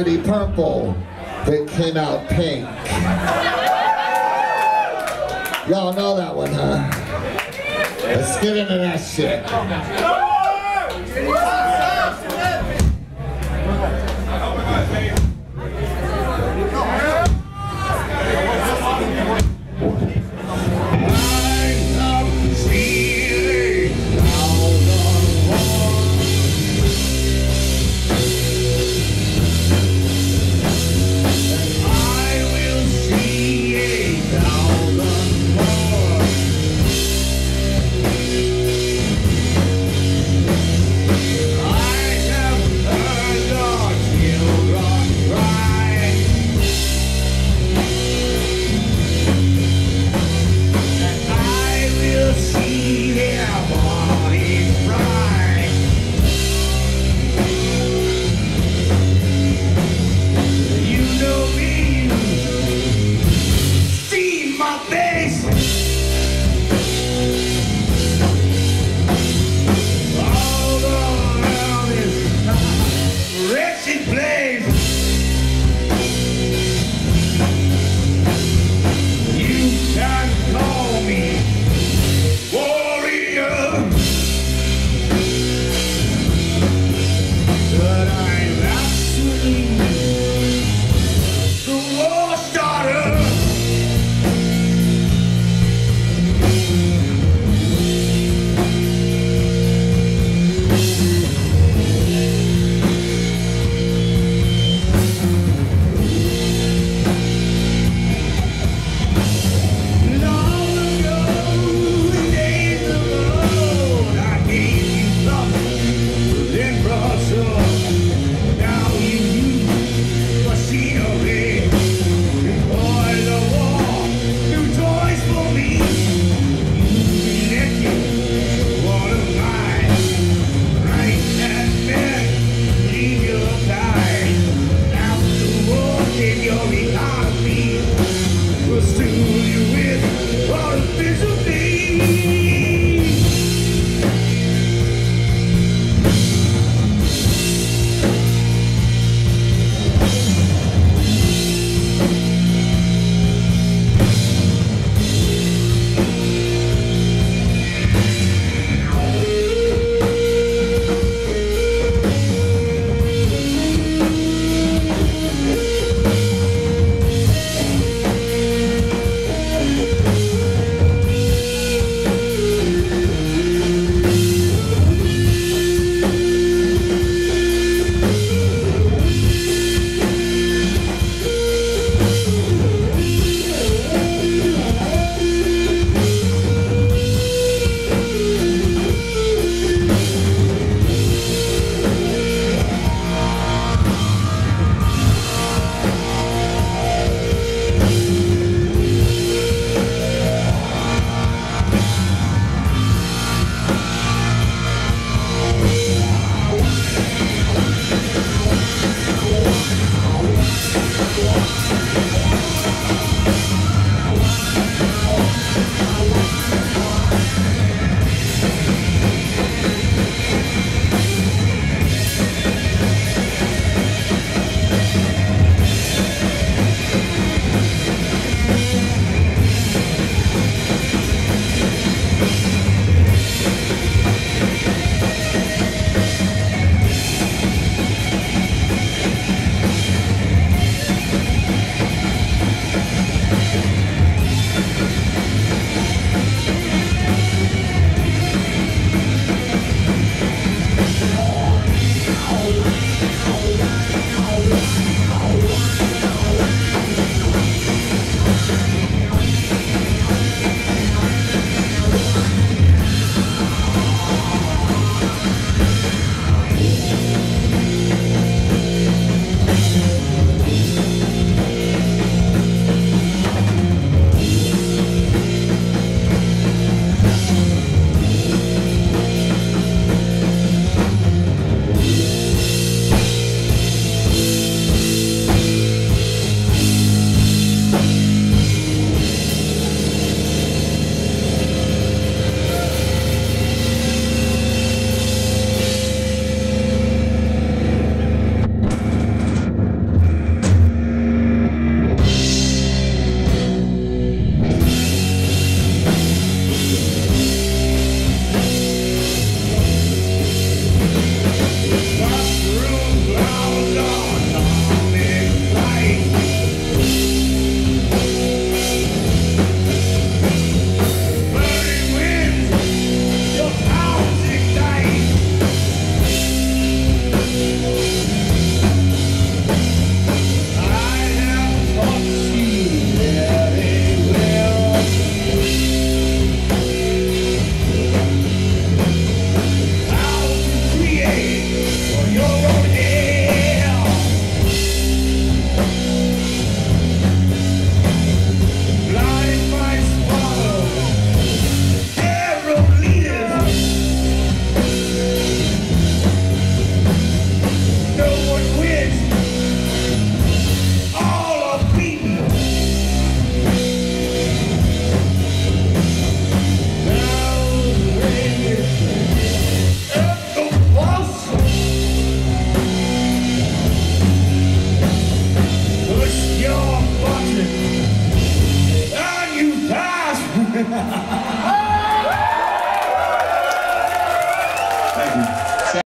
Purple that came out pink. Y'all know that one, huh? Let's get into that shit.